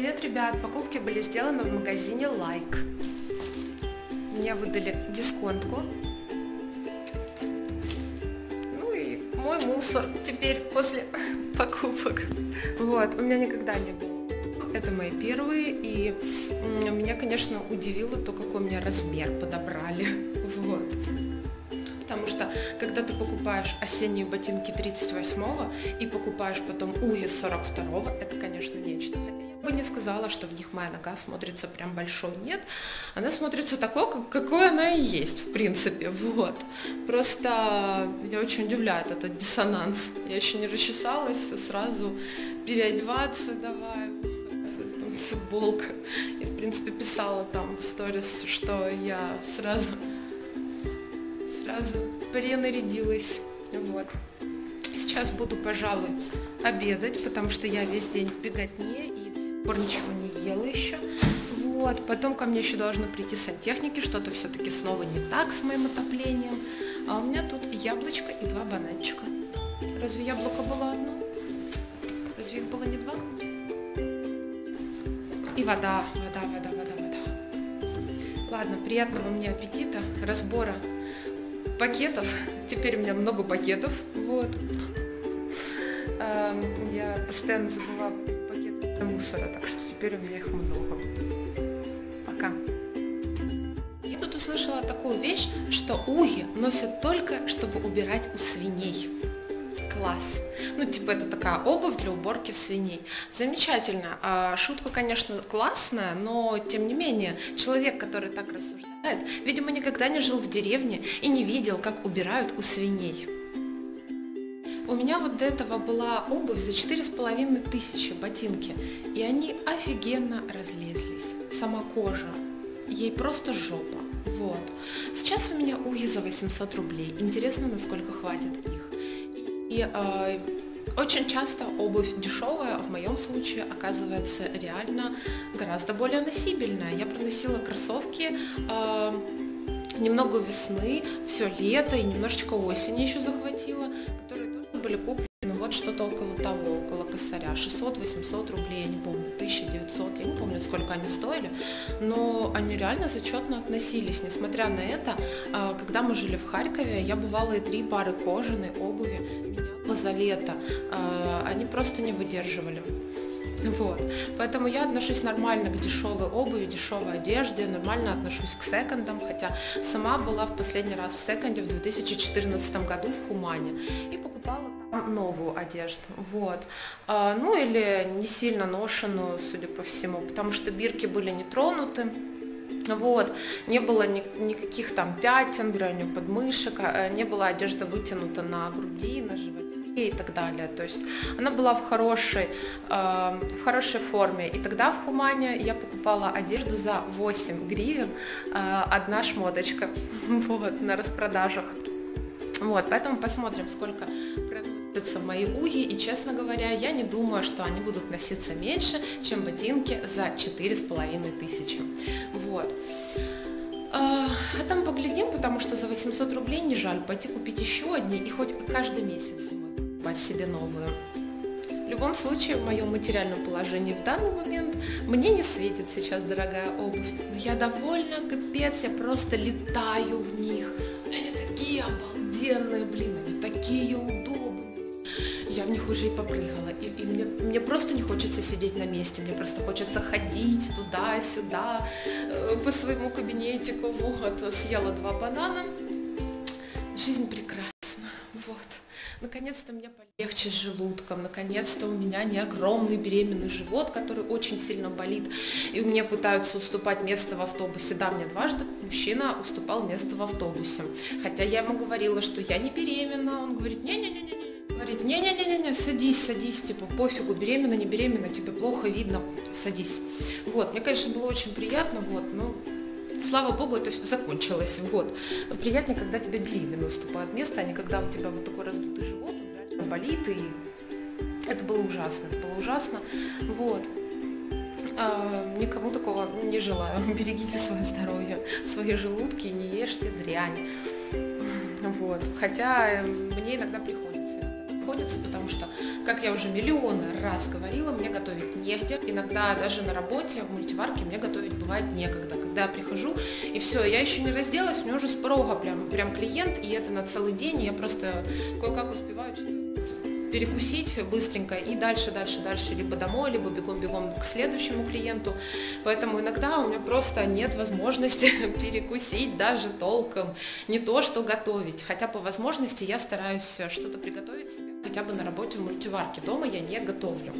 Привет, ребят! Покупки были сделаны в магазине Like. Мне выдали дисконтку. Ну и мой мусор теперь после покупок. Вот, у меня никогда не было. Это мои первые, и меня, конечно, удивило то, какой у меня размер подобрали. Вот. Потому что, когда ты покупаешь осенние ботинки 38-го и покупаешь потом уги 42-го, это, конечно, нечто бы не сказала, что в них моя нога смотрится прям большой. Нет, она смотрится такой, как, какой она и есть, в принципе. Вот. Просто меня очень удивляет этот диссонанс. Я еще не расчесалась, сразу переодеваться давай. Футболка. Я, в принципе, писала там в сторис, что я сразу, сразу перенарядилась. Вот. Сейчас буду, пожалуй, обедать, потому что я весь день в беготне пор ничего не ела еще. Вот. Потом ко мне еще должны прийти сантехники, что-то все-таки снова не так с моим отоплением. А у меня тут яблочко и два бананчика. Разве яблоко было одно? Разве их было не два? И вода, вода, вода, вода, вода. Ладно, приятного мне аппетита, разбора пакетов. Теперь у меня много пакетов. Вот. Я постоянно забываю мусора, так что теперь у меня их много. Пока. Я тут услышала такую вещь, что уги носят только, чтобы убирать у свиней. Класс. Ну, типа, это такая обувь для уборки свиней. Замечательно. А, шутка, конечно, классная, но, тем не менее, человек, который так рассуждает, видимо, никогда не жил в деревне и не видел, как убирают у свиней. У меня вот до этого была обувь за четыре с половиной тысячи ботинки, и они офигенно разлезлись. Сама кожа, ей просто жопа. Вот. Сейчас у меня уги за 800 рублей. Интересно, насколько хватит их. И э, очень часто обувь дешевая, в моем случае, оказывается реально гораздо более носибельная. Я проносила кроссовки э, немного весны, все лето и немножечко осени еще захватила, были куплены вот что-то около того, около косаря, 600-800 рублей, я не помню, 1900, я не помню, сколько они стоили, но они реально зачетно относились, несмотря на это, а, когда мы жили в Харькове, я бывала и три пары кожаной обуви, меняла за лето, а, они просто не выдерживали. Вот. Поэтому я отношусь нормально к дешевой обуви, дешевой одежде, нормально отношусь к секондам, хотя сама была в последний раз в секонде в 2014 году в Хумане и покупала новую одежду. Вот. А, ну или не сильно ношенную, судя по всему, потому что бирки были не тронуты. Вот, не было ни, никаких там пятен, броню подмышек, а, не была одежда вытянута на груди, на животе и так далее. То есть она была в хорошей, э, в хорошей форме. И тогда в Хумане я покупала одежду за 8 гривен, э, одна шмоточка, вот, на распродажах. Вот, поэтому посмотрим, сколько продаются мои уги, и, честно говоря, я не думаю, что они будут носиться меньше, чем ботинки за 4,5 тысячи. Вот. А, а там поглядим, потому что за 800 рублей не жаль пойти купить еще одни и хоть каждый месяц покупать себе новую. В любом случае, в моем материальном положении в данный момент мне не светит сейчас дорогая обувь, но я довольна, капец, я просто летаю в них. Они такие обалденные, блин, они такие удобные. Я в них уже и попрыгала, и, и мне, мне просто не хочется сидеть на месте, мне просто хочется ходить туда-сюда, э, по своему кабинетику, вот, съела два банана. Жизнь прекрасна, вот. Наконец-то мне полегче с желудком, наконец-то у меня не огромный беременный живот, который очень сильно болит, и меня пытаются уступать место в автобусе. Да, мне дважды мужчина уступал место в автобусе, хотя я ему говорила, что я не беременна, он говорит, не-не-не-не, говорит, не-не-не-не, садись, садись, типа, пофигу, беременна, не беременна, тебе плохо видно, садись. Вот, мне, конечно, было очень приятно, вот, но слава богу, это закончилось. Вот. Приятнее, когда тебе беременную уступают место, а не когда у тебя вот такой раздутый живот, болит, и это было ужасно, это было ужасно. Вот. А, никому такого не желаю. Берегите свое здоровье, свои желудки, не ешьте дрянь. Вот. Хотя мне иногда приходится находится, потому что, как я уже миллионы раз говорила, мне готовить негде. Иногда даже на работе в мультиварке мне готовить бывает некогда. Когда я прихожу, и все, я еще не разделась, мне уже с порога прям, прям клиент, и это на целый день, и я просто кое-как успеваю перекусить быстренько и дальше, дальше, дальше, либо домой, либо бегом-бегом к следующему клиенту. Поэтому иногда у меня просто нет возможности перекусить даже толком, не то, что готовить. Хотя по возможности я стараюсь что-то приготовить себе, хотя бы на работе в мультиварке. Дома я не готовлю.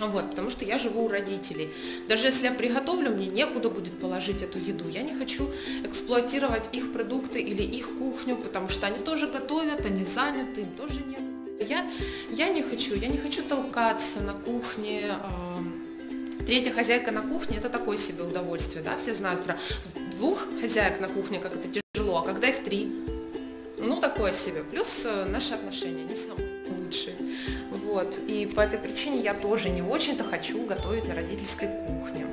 Вот, потому что я живу у родителей. Даже если я приготовлю, мне некуда будет положить эту еду. Я не хочу эксплуатировать их продукты или их кухню, потому что они тоже готовят, они заняты, им тоже нет я, я не хочу, я не хочу толкаться на кухне. Третья хозяйка на кухне это такое себе удовольствие, да, все знают про двух хозяек на кухне, как это тяжело, а когда их три, ну такое себе. Плюс э, наши отношения не самые лучшие. Вот. И по этой причине я тоже не очень-то хочу готовить на родительской кухне.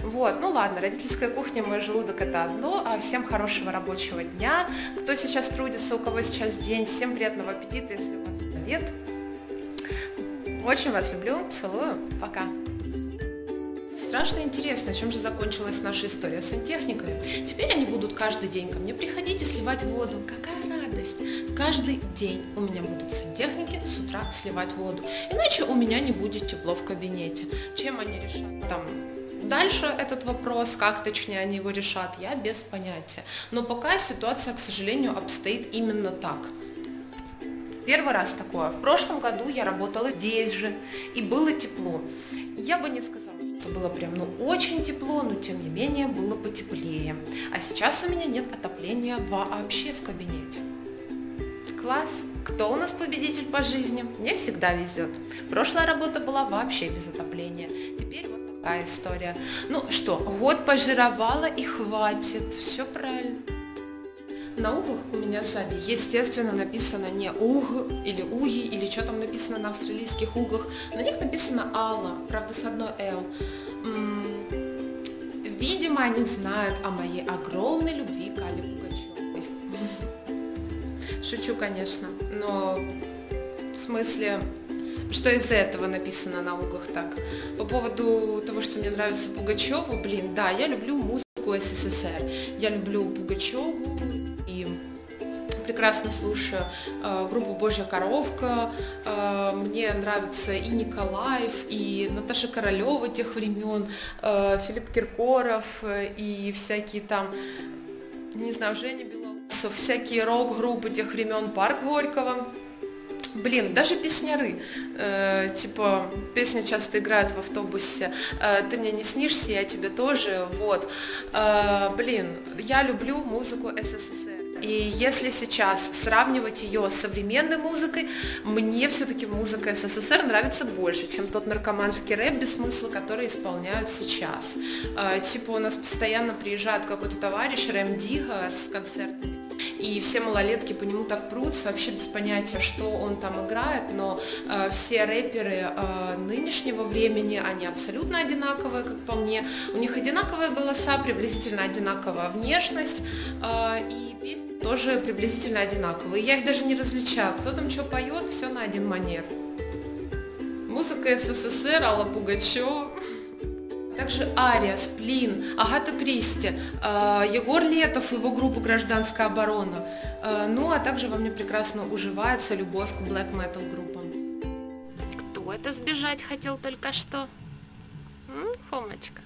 Вот, ну ладно, родительская кухня, мой желудок это одно, а всем хорошего рабочего дня. Кто сейчас трудится, у кого сейчас день, всем приятного аппетита, если у вас привет. Очень вас люблю, целую, пока. Страшно интересно, чем же закончилась наша история с сантехниками. Теперь они будут каждый день ко мне приходить и сливать воду. Какая радость! Каждый день у меня будут сантехники с утра сливать воду. Иначе у меня не будет тепло в кабинете. Чем они решат? Там Дальше этот вопрос, как точнее они его решат, я без понятия. Но пока ситуация, к сожалению, обстоит именно так. Первый раз такое. В прошлом году я работала здесь же, и было тепло. Я бы не сказала, что было прям ну очень тепло, но тем не менее было потеплее. А сейчас у меня нет отопления вообще в кабинете. Класс! Кто у нас победитель по жизни? Мне всегда везет. Прошлая работа была вообще без отопления. Теперь вот такая история. Ну что, год пожировала и хватит. Все правильно. На угах у меня сзади, естественно, написано не уг или уги, или что там написано на австралийских угах. На них написано Алла, правда с одной Л. Видимо, они знают о моей огромной любви к Али Пугачевой. Шучу, конечно, но в смысле, что из-за этого написано на угах так. По поводу того, что мне нравится Пугачеву, блин, да, я люблю музыку СССР. Я люблю Пугачеву, прекрасно слушаю э, группу Божья коровка. Э, мне нравится и Николаев, и Наташа Королева тех времен, э, Филипп Киркоров э, и всякие там, не знаю, Женя Белоусов, всякие рок-группы тех времен, Парк Горького. Блин, даже песняры, э, типа, песня часто играет в автобусе, э, ты мне не снишься, я тебе тоже, вот. Э, блин, я люблю музыку СССР. И если сейчас сравнивать ее с современной музыкой, мне все-таки музыка СССР нравится больше, чем тот наркоманский рэп без смысла, который исполняют сейчас. Э, типа у нас постоянно приезжает какой-то товарищ Рэм Дига с концертами, и все малолетки по нему так прутся, вообще без понятия, что он там играет, но э, все рэперы э, нынешнего времени, они абсолютно одинаковые, как по мне, у них одинаковые голоса, приблизительно одинаковая внешность, э, тоже приблизительно одинаковые. Я их даже не различаю, кто там что поет, все на один манер. Музыка СССР, Алла Пугачева. Также Ария, Сплин, Агата Кристи, э, Егор Летов его группа «Гражданская оборона». Э, ну, а также во мне прекрасно уживается любовь к блэк метал группам. Кто это сбежать хотел только что? М, Хомочка.